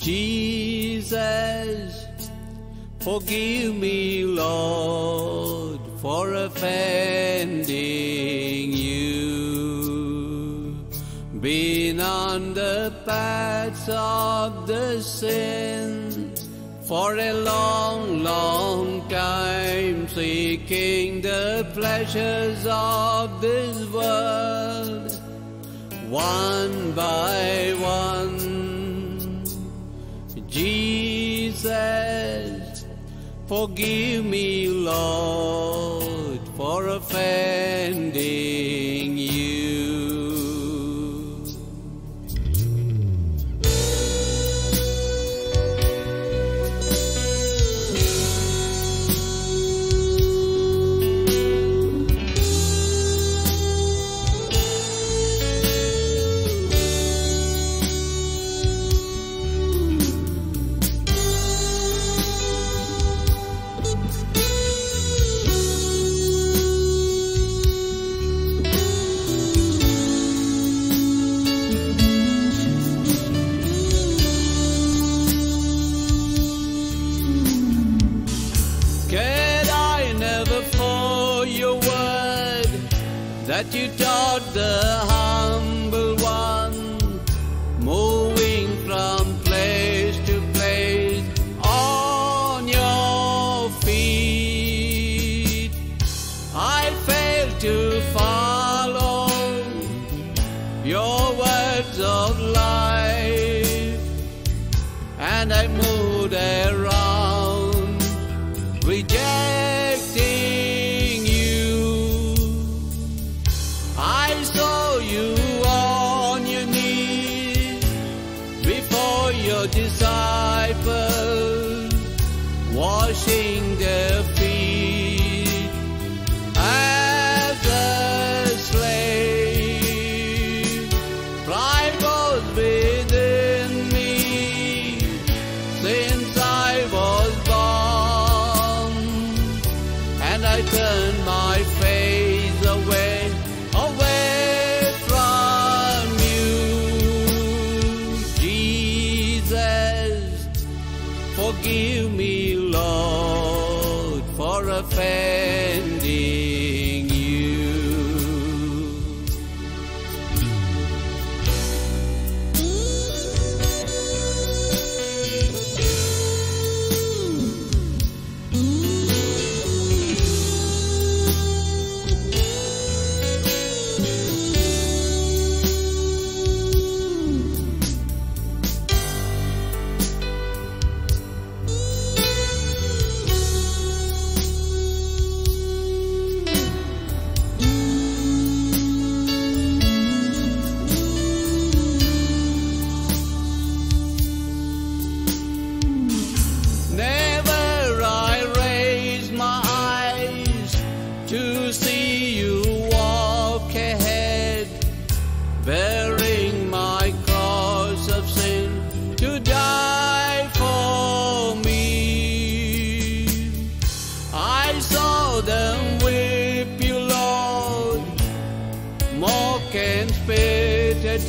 Jesus, forgive me, Lord, for offending you. Been on the paths of the sin for a long, long time, seeking the pleasures of this world, one by forgive me, Lord, for offending that you taught the humble one, moving from place to place on your feet? I fail to follow your words of life, and I moved washing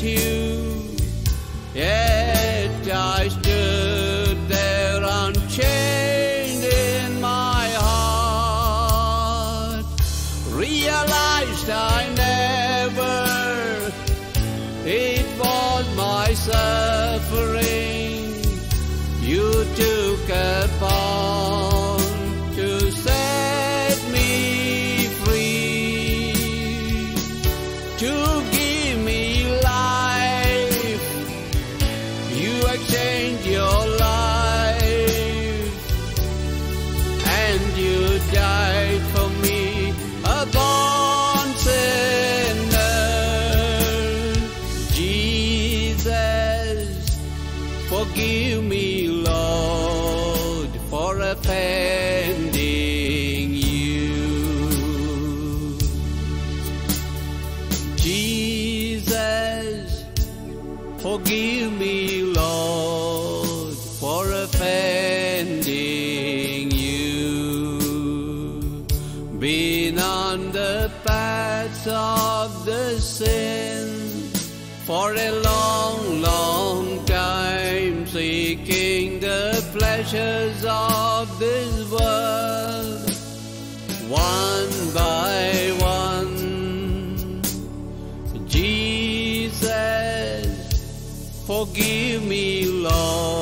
you. Yet I stood there unchained in my heart. Realized I never, it was my suffering you took upon forgive me, Lord, for offending you. Been on the path of the sin for a long, long time, seeking the pleasures of this world one by forgive me, Lord,